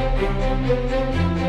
Música